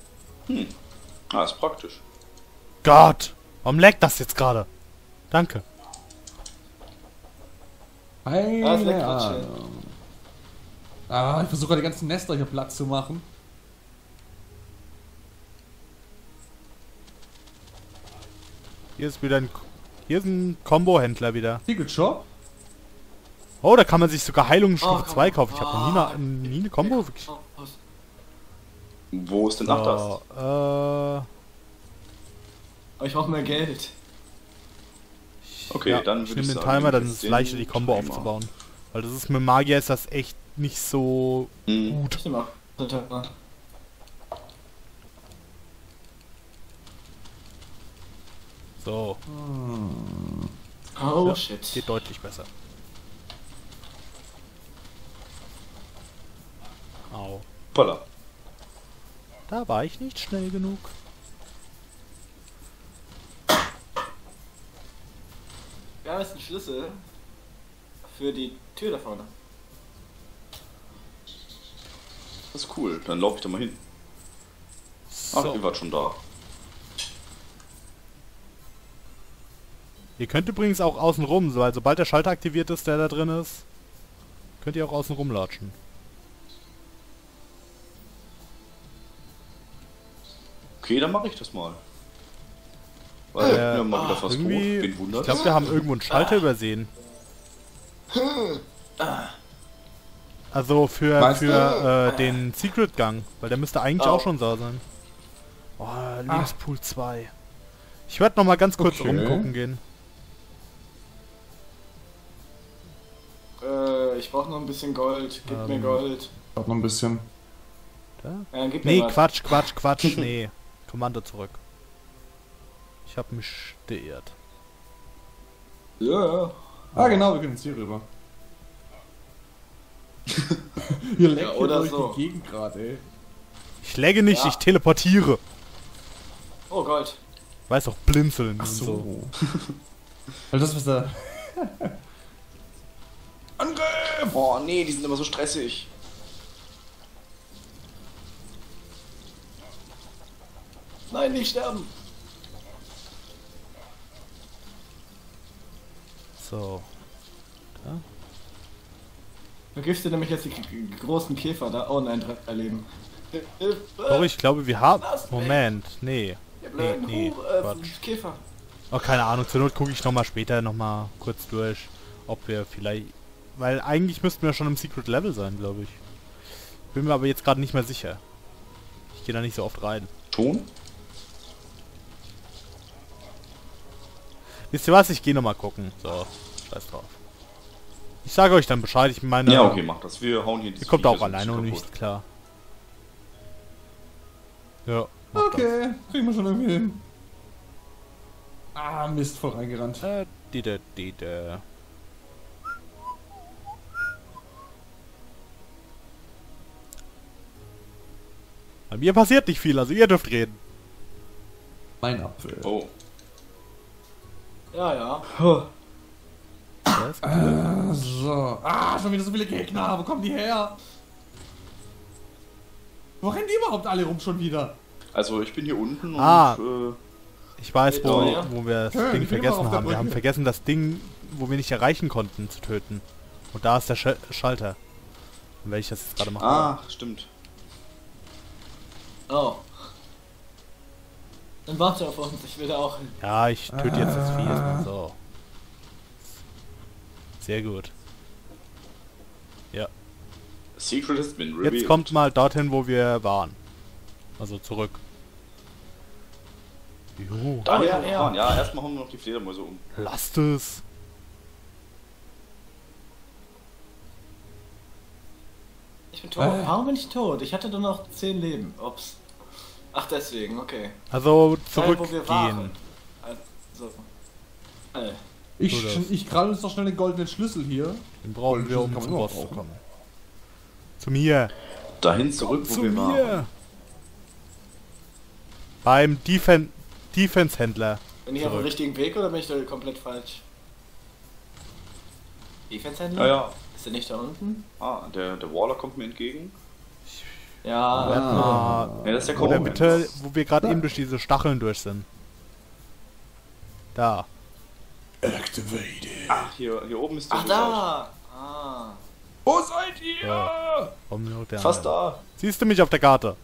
Ah, ist praktisch. Gott! Warum laggt das jetzt gerade? Danke. Keine Ah, lecker, Ahnung. Ah, ich versuche gerade die ganzen Nester hier Platz zu machen. Hier ist wieder ein... Hier ist ein Combo-Händler wieder. Secret Shop? Oh, da kann man sich sogar Heilung Stufe komm. 2 kaufen. Ich habe noch nie, Ah. eine- nie eine Combo wirklich... Oh? Wo ist denn das? So, äh, Aber ich brauche mehr Geld. Okay, ja, dann ich würde nehme ich den sagen, Timer, dann nehme ist ich es leichter, den die Combo Timer. aufzubauen. Weil das ist mit Magier ist das echt nicht so Hm. gut. So, Oh Ja. shit. geht deutlich besser. Au. Hoppala. Da war ich nicht schnell genug. Wir haben jetzt einen Schlüssel für die Tür da vorne. Das ist cool. Dann laufe ich da mal hin. Ach, So. ihr wart schon da. Ihr könnt übrigens auch außen rum, so, weil sobald der Schalter aktiviert ist, der da drin ist, könnt ihr auch außen rumlatschen. Okay, dann mache ich das mal. Weil ich Äh, ja mal wieder fast tot. Irgendwie, Wen ich glaube, wir haben irgendwo einen Schalter übersehen. Also für, Meinst für äh, den Secret-Gang, weil der müsste eigentlich Oh. auch schon da sein. Oh, Lebenspool 2. Ich werde noch mal ganz kurz Okay. rumgucken gehen. Äh, ich brauche noch ein bisschen Gold. Gib mir Ähm. Gold. Dauert noch ein bisschen. Da? Ja, gib mir Nee, was. Quatsch, Quatsch, Quatsch, nee. Kommando zurück. Ich habe mich geirrt. Ja, ja. Ah, genau, wir können jetzt hier rüber. Ihr leckt Ja, oder durch so. die Gegend gerade, ey. Ich läge nicht, Ja. ich teleportiere. Oh, Gold. Weiß auch blinzeln Ach und so. so. Also das, was da... Angriff! Oh nee, die sind immer so stressig. Nein, nicht sterben. So. Vergifte nämlich jetzt die großen Käfer da. Oh nein, drei Leben. Doch, ich glaube, wir haben... Moment, nee. Nee, Hu- äh, Quatsch. Käfer. Oh, keine Ahnung. Zur Not gucke ich noch mal später noch mal kurz durch, ob wir vielleicht... Weil eigentlich müssten wir schon im Secret Level sein, glaube ich. Bin mir aber jetzt gerade nicht mehr sicher. Ich gehe da nicht so oft rein. Schon? Wisst ihr was? Ich gehe noch mal gucken. So, scheiß drauf. Ich sage euch dann Bescheid. Ich meine... Ja, okay, mach das. Wir hauen hier die Ihr kommt auch alleine und nicht klar. Ja. Okay, kriegen wir schon irgendwie hin. Ah, Mist, voll reingerannt. das. Äh, die, die. Bei mir passiert nicht viel, also ihr dürft reden. Mein Apfel. Oh. Ja, ja. Ah, so. Ah, schon wieder so viele Gegner. Wo kommen die her? Wo rennen die überhaupt alle rum schon wieder? Also ich bin hier unten Ah. und äh, Ich weiß, wo, Oh, ja. wo wir das Schön, Ding vergessen haben. Wir haben vergessen, das Ding, wo wir nicht erreichen konnten, zu töten. Und da ist der Sch Schalter. Ich das jetzt gerade mache. Ah, stimmt. Oh. Dann warte auf uns, ich will da auch hin. Ja, ich töte jetzt das Vieh. So. Sehr gut. Secret has been revealed. Jetzt kommt mal dorthin, wo wir waren. Also zurück. Jo, Da Oh, ja, ja, ja. ja. ja, erstmal hauen wir noch die Fledermäuse um. lasst es. Ich bin tot. Äh. Warum bin ich tot? Ich hatte doch noch 10 Leben. Ups. Ach, deswegen, okay. Also Da, wo wir zurückgehen. waren. Also. Äh. Ich, So ich krall uns doch schnell den goldenen Schlüssel hier. Den brauchen wir, um zum Boss zu kommen. Zu mir. Dahin zurück, wo Zu wir waren. mir. Beim Defen Defense-Händler. Bin ich auf dem richtigen Weg oder bin ich da komplett falsch? Defense-Händler? Ja, ja. Ist der nicht da unten? Ah, der, der Waller kommt mir entgegen. Ja. Ah. Ja, das ist der Wo der Konkurrent. Mitte, wo wir gerade eben durch diese Stacheln durch sind. Da. Activated. Ach, hier, hier oben ist der Ach, da! Ah. Wo seid ihr? Ja. Fast andere. da. Siehst du mich auf der Karte?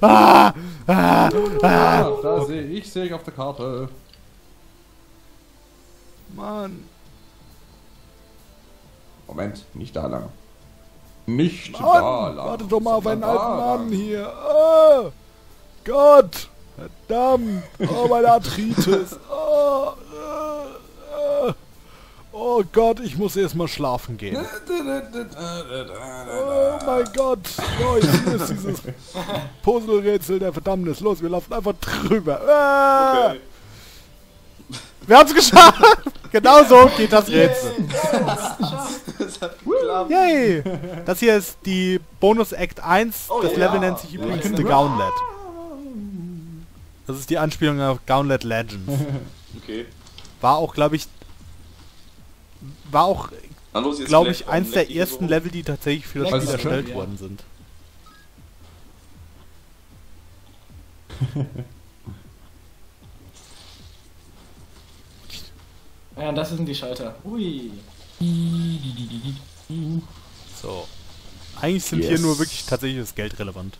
Ah! Ah! Ah, da sehe ich, sehe ich auf der Karte. Mann. Moment, nicht da lang. Nicht da Mann, lang. warte doch mal auf einen alten da Mann hier. Oh, Gott. Verdammt. Oh, meine Arthritis. Oh. Oh Gott, ich muss erst mal schlafen gehen. Oh mein Gott. Oh, jetzt ist dieses Puzzle-Rätsel der Verdammnis. Los, wir laufen einfach drüber. Ah, Okay. Wir haben es geschafft. genau so geht das Rätsel. das hat geklappt. Yay! Das hier ist die Bonus Act 1. Oh das ja. Level nennt sich übrigens. The Gauntlet. Das ist die Anspielung auf Gauntlet Legends. Okay. War auch, glaube ich, war auch, glaube ich, eins der ersten so? Level, die tatsächlich für das Spiel erstellt ja. worden sind. Ja, das sind die Schalter. Ui. So. Eigentlich sind hier Yes. nur wirklich tatsächlich das Geld relevant.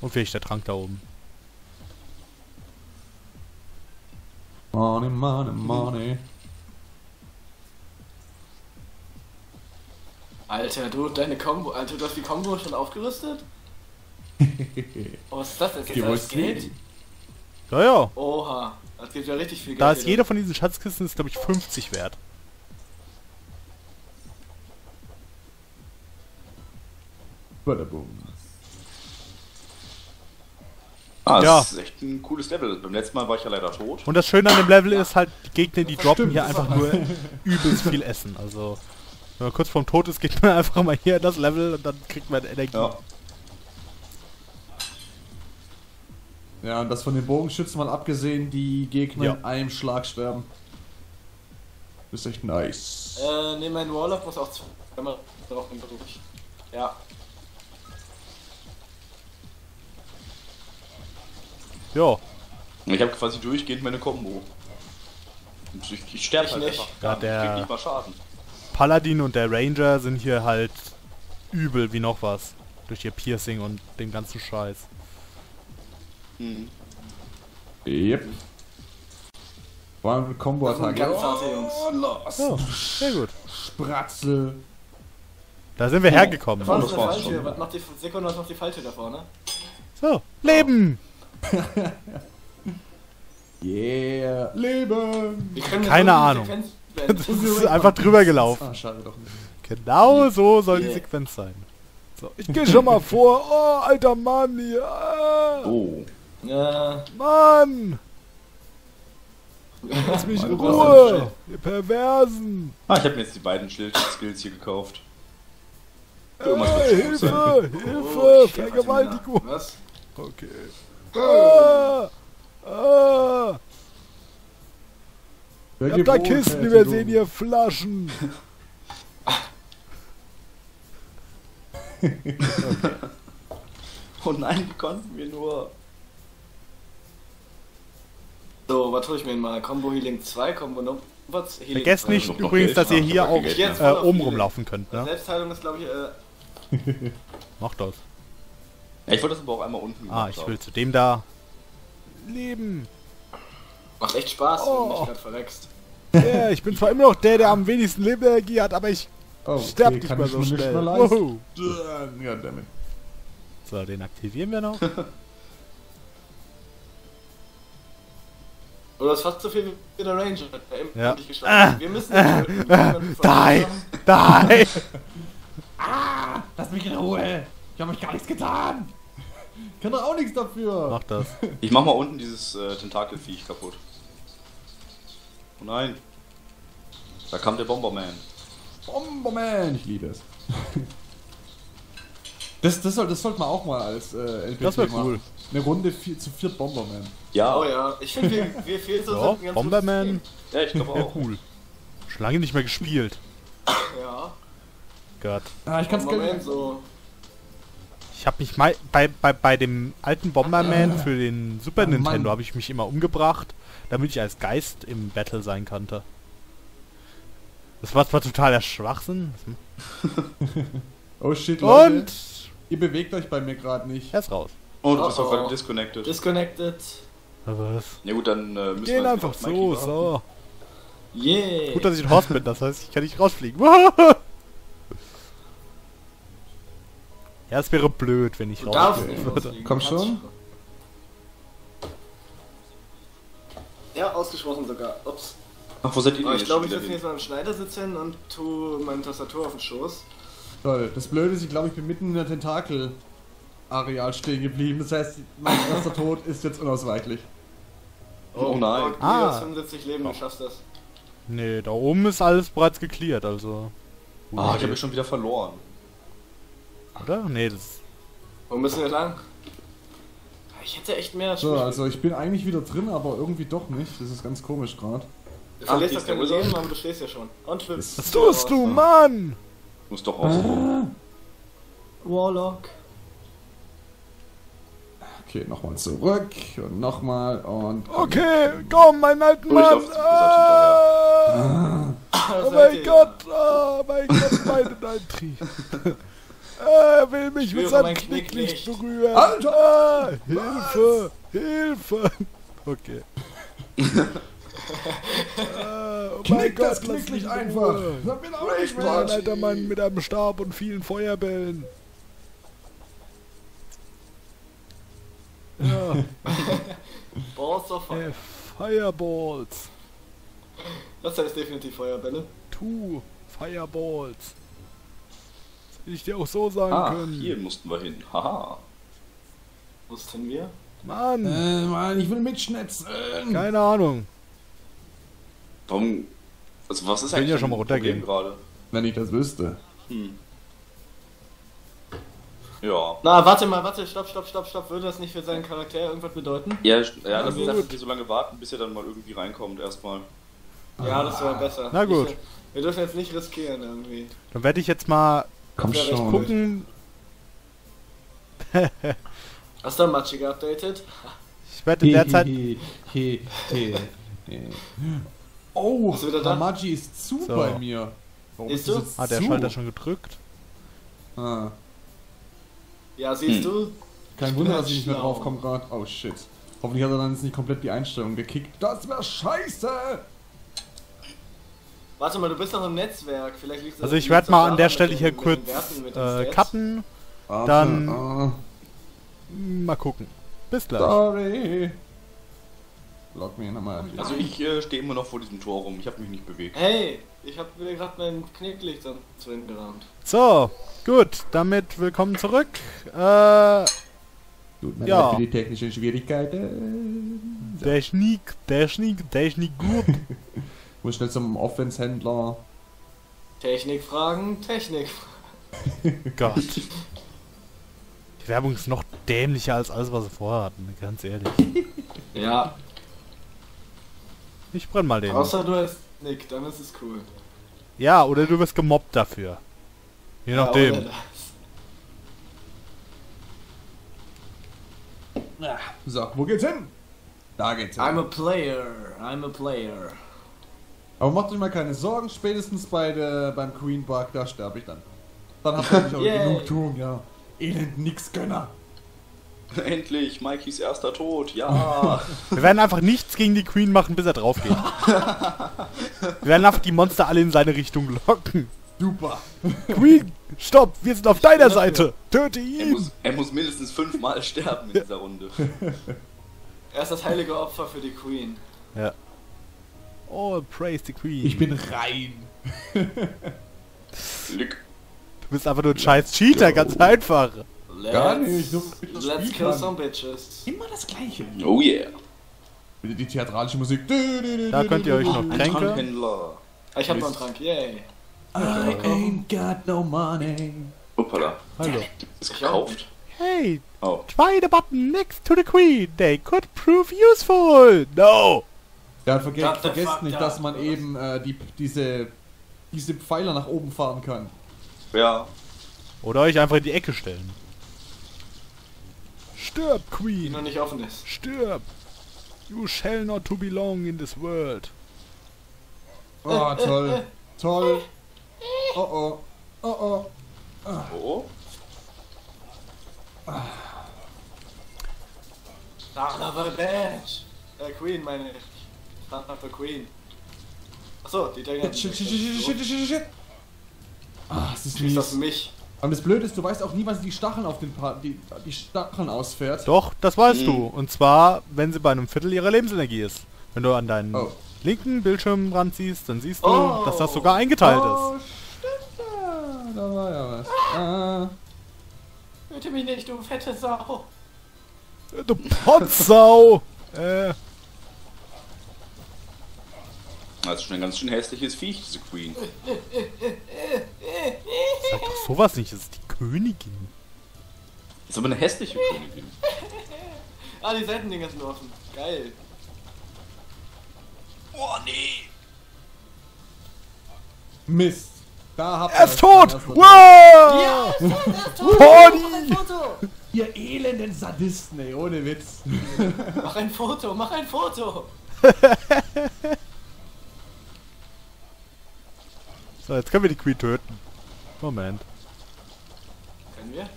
Und vielleicht der Trank da oben. Money, money, money. Alter, du, deine Combo. Alter, du hast die Combo schon aufgerüstet? Oh, was ist das jetzt? Das wollt's Geld? sehen. Ja, ja. Oha. Das gibt ja richtig viel Geld. Da ist jeder von diesen Schatzkisten, ist glaube ich 50 wert. Badabum. Ah, das Ja. ist echt ein cooles Level. Beim letzten Mal war ich ja leider tot. Und das Schöne an dem Level ist halt, die Gegner, die droppen stimmt, hier das einfach nur übelst viel Essen. Also, wenn man kurz vorm Tod ist, geht man einfach mal hier in das Level und dann kriegt man Energie. Ja. Ja, und das von den Bogenschützen mal abgesehen, die Gegner Ja. in einem Schlag sterben. Das ist echt nice. Äh, ne, mein Warlock muss auch zweimal drauf im Beruf. Ja. Ja, Ich habe quasi durchgehend meine Combo. Und ich, ich sterbe halt nicht. einfach. Ja, gar nicht. der- Ich krieg nicht mal Schaden. Paladin und der Ranger sind hier halt übel wie noch was. Durch ihr Piercing und den ganzen Scheiß. Mhm. Yep. Das sind Combo-Attacke. ganz harte Jungs. Ja, sehr gut. Spratzel. Da sind wir hergekommen. Was das ist eine war's Falltür? schon. Was macht die Sekunde, was macht die Falltür da vorne? So, Leben! Yeah. Leben. Keine so die Ahnung. Das ist einfach drüber gelaufen. Ah, schade doch nicht. Genau so soll die Yeah. Sequenz sein. So, ich geh schon mal vor. Oh, alter Mann hier. Ah, Oh. Ja, Mann! Lass mich in Ruhe! Ihr Perversen! Ah, ich habe mir jetzt die beiden Schild-Skills hier gekauft. Gut Hilfe! Hilfe! Oh, Vergewaltigung! Was? Okay. Ah, ah, ihr habt da Kisten, wir sehen hier Flaschen. Oh nein, konnten wir nur? So, was hol ich mir denn mal? Combo Healing 2, Combo no was? Healing Vergesst 2. nicht noch- übrigens, dass ihr haben, hier auch äh, oben rumlaufen könnt, ne? Selbstheilung ist, glaube ich, äh, Macht das. Ja, ich wollte das aber auch einmal unten Ah, ich haben. will zu dem da leben. macht echt Spaß, wenn Oh. du mich gerade verreckst. Ja, ich bin zwar immer noch der, der am wenigsten Lebensenergie hat, aber ich Oh, sterb okay, nicht kann mehr so nicht schnell. mehr. Wow. Ja, damit. So, den aktivieren wir noch. Oder das ist fast so viel wie der Ranger, der Ja. Wir müssen ihn töten. Die! Die! Lass mich in Ruhe. Ich habe euch gar nichts getan. Ich kann doch auch nichts dafür. Mach das. Ich mach mal unten dieses äh, Tentakelviech kaputt. Oh nein. Da kam der Bomberman. Bomberman. Ich liebe es. Das, das, soll, das sollte man auch mal als äh, LP Das wär machen. cool. Eine Runde vier, zu viert Bomberman. Ja, Oh ja, ich finde, wir, wir fehlen so Ja, ganz Bomberman. ja ich glaube auch. cool. Schon lange nicht mehr gespielt. Ja, Ah, Gott. ich kann es Bomberman gerne. so. Ich habe mich mal bei, bei, bei dem alten Bomberman für den Super Oh. Nintendo habe ich mich immer umgebracht, damit ich als Geist im Battle sein konnte. Das war zwar totaler Schwachsinn. Oh shit, Leute. Und Ihr bewegt euch bei mir gerade nicht. er ist raus. Oh, du bist Oh, oh. gerade disconnected. Disconnected. Was? ja gut, dann äh, müssen Gehen wir einfach auf so, so. Yeah. Gut, dass ich ein Horst bin, das heißt, ich kann nicht rausfliegen. ja, es wäre blöd, wenn ich Du nicht würde. Komm Du kannst schon. Ja, ausgesprochen sogar. Ups. Ach, wo seid ihr denn ich glaube, ich setze mich jetzt mal im Schneidersitz hin und tu meine Tastatur auf den Schoß. Toll. Das Blöde ist, ich glaube, ich bin mitten in der Tentakel-Areal stehen geblieben. Das heißt, mein erster Tod ist jetzt unausweichlich. Oh nein. Oh, ah. Ah. 75 Leben, du schaffst das. Nee, da oben ist alles bereits geklärt, also. Ah, ich habe mich schon wieder verloren. Oder? Nee, das. Wo müssen wir lang? Ich hätte echt mehr So, also ich bin eigentlich wieder drin, aber irgendwie doch nicht. Das ist ganz komisch gerade. Du Ah, verlierst ist der keine. Leben, aber du stehst ja schon. Und schwimmst. Was tust du, Mann? Muss doch raus. Warlock. Okay, nochmal zurück und nochmal und. Okay, komm, mein alter ich Mann. Ah, Das oh seid mein ihr, Gott, oh mein Gott, meine Neintri. Er will mich mit seinem Knick Knicklicht nicht. berühren. Alter! Ah, Hilfe, Hilfe. Okay. Ah, oh Knick das Gott, lass Knicklicht einfach! Sag mir auch nicht Ein mehr! alter Mann mit einem Stab und vielen Feuerbällen. Ja, Balls of Fire. äh, Fireballs. Das heißt definitiv Feuerbälle. Two Fireballs. Hätte ich dir auch so sagen Ah, können. hier mussten wir hin. Haha. Wussten wir? Mann, Äh, Mann, ich will mitschnetzeln! keine Ahnung. Warum. Also, was ist Können eigentlich ja schon mal runtergehen. gerade? Wenn ich das wüsste. Hm. Ja. Na, warte mal, warte, stopp, stopp, stopp, stopp. Würde das nicht für seinen Charakter irgendwas bedeuten? Ja, ja das gut. ist einfach, dass wir so lange warten, bis er dann mal irgendwie reinkommt, erstmal. Ja, das wäre besser. Na gut. Ich, wir dürfen jetzt nicht riskieren irgendwie. Dann werde ich jetzt mal Komm wär schon. gucken. Hast du Machi geupdatet? Ich werde in der Zeit. He, he, he, he. Oh, Bist du wieder da? Ist zu So. bei mir. Warum Siehst ist das du? jetzt Ah, der? Schalter schon gedrückt. Ah, Ja, siehst Hm. du? kein Ich Wunder, dass ich nicht mehr drauf komme gerade. Oh shit. Hoffentlich hat er dann jetzt nicht komplett die Einstellung gekickt. Das wäre scheiße! Warte mal, du bist noch im Netzwerk. Vielleicht liegt Also ich werde mal an der Stelle hier kurz äh, cutten. Warte, Dann- ah, Mal gucken. Bis gleich. sorry. Log mir nochmal. Also, ich äh, stehe immer noch vor diesem Tor rum. Ich habe mich nicht bewegt. Hey, ich habe mir gerade mein Knicklicht ans Wind gerammt. So, gut. Damit willkommen zurück. Äh, Tut mir Ja. für die technischen Schwierigkeiten. Technik, Technik, Technik gut. Muss schnell zum Offense-Händler. Technikfragen, Technik. Gott. Die Werbung ist noch dämlicher als alles, was sie vorher hatten, ganz ehrlich. Ja, Ich brenn mal den. außer du hast Nick, dann ist es cool. Ja, oder du wirst gemobbt dafür. Je Ja, nachdem. So, wo geht's hin? Da geht's hin. I'm a player, I'm a player. Aber macht euch mal keine Sorgen, spätestens bei der, beim Queen Bug, da sterbe ich dann. Dann habt ihr nicht auch Yay. genug tun, ja. Elend nix Gönner. Endlich, Mikeys erster Tod. Ja. Wir werden einfach nichts gegen die Queen machen, bis er drauf geht. Wir werden einfach die Monster alle in seine Richtung locken. Super. Queen, stopp, wir sind auf deiner dafür. Seite. Töte er, ihn. muss, er muss mindestens fünfmal sterben in dieser Runde. Er ist das heilige Opfer für die Queen. Ja. Oh, praise the Queen. Ich bin rein. Glück. Du bist einfach nur ein scheiß Cheater, ganz einfach. Let's, Gar nicht, Let's Spiel kill kann. some bitches. Immer das gleiche. Oh yeah. Bitte die theatralische Musik. Da könnt ihr euch noch Ein Tränke. Trankhändler. Ah, Ich hab noch einen Trank, yay. I ain't got no money. Hoppala. Hallo. Ist gekauft. Hey, Oh. try the button next to the Queen. They could prove useful. No. Ja, verge vergesst nicht, dass man eben äh, die, diese, diese Pfeiler nach oben fahren kann. Ja. Oder euch einfach in die Ecke stellen. Stirb, Die Queen. noch nicht offen ist. Stirb. You shall not to belong in this world. Oh, toll. Toll. Oh oh. Oh oh. Oh. Son of a bitch. Äh, Queen meine ich. Of a Queen. Achso, die Dinger. Shit, shit, shit, shit, shit, shit, shit. Ah, es ist Schießt auf mies. mich. Und das Blöde ist, du weißt auch nie, was die Stacheln auf den pa die, die Stacheln ausfährt. Doch, das weißt Mhm. du. Und zwar, wenn sie bei einem Viertel ihrer Lebensenergie ist. Wenn du an deinen Oh. linken Bildschirmrand siehst, dann siehst du, Oh. dass das sogar eingeteilt Oh, stimmt ja. Da war ja was. Ah. Töte mich nicht, du fette Sau. ist. Du Potsau! äh, Das ist schon ein ganz schön hässliches Viech, diese Queen. sag doch sowas nicht, das ist die Königin. Ist aber eine hässliche Königin. Ah, die Seitendinger sind offen. Geil. Oh nee! Mist. Da habt Er ist das. tot! Er Wow! Ja, ist tot, er ist tot. Foto. Ihr elenden Sadisten, ey, ohne Witz. Mach ein Foto, mach ein Foto. So, jetzt können wir die Queen töten. Moment. Können wir?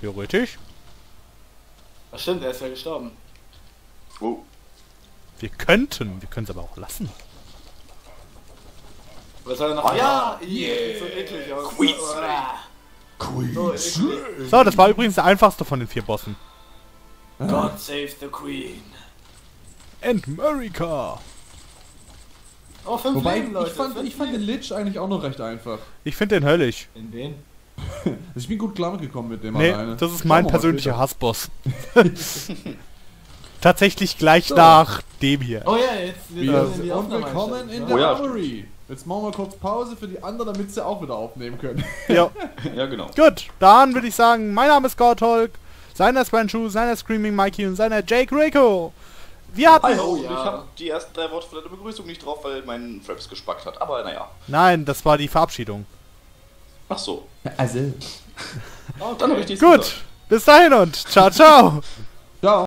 Theoretisch. Ach stimmt, er ist ja gestorben. Oh. Wir könnten. Wir können es aber auch lassen. Was soll er noch? Oh, ja, ja. yeah. so eklig aus. Queen So. So, das war übrigens der einfachste von den vier Bossen. God save the Queen. And America. Oh, fünf Wobei, Leben, Leute. ich fand, fünf ich fand den. Lich eigentlich auch noch recht einfach. Ich finde den höllisch. In wen? Also ich bin gut klargekommen mit dem Nee, alleine. das ist mein wir persönlicher. Hassboss. Tatsächlich gleich So. nach dem hier. Oh ja, jetzt wir Ja, sind in die und willkommen in einsteigen, der Oh ja, Armory. Jetzt machen wir kurz Pause für die anderen, damit sie auch wieder aufnehmen können. Ja. Ja, genau. Gut, dann würde ich sagen, mein Name ist Gortolk, seiner ist Banchu, seiner Screaming Mikey und seiner Jake Rico. Wir hatten... Hallo, ja. ich habe die ersten drei Worte von der Begrüßung nicht drauf, weil mein Fraps gespackt hat. Aber naja. Nein, das war die Verabschiedung. Ach so. Also. Okay. Dann habe ich nichts Gut, gesagt. bis dahin und ciao, ciao. Ciao.